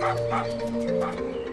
Ha, ha, ha, ha.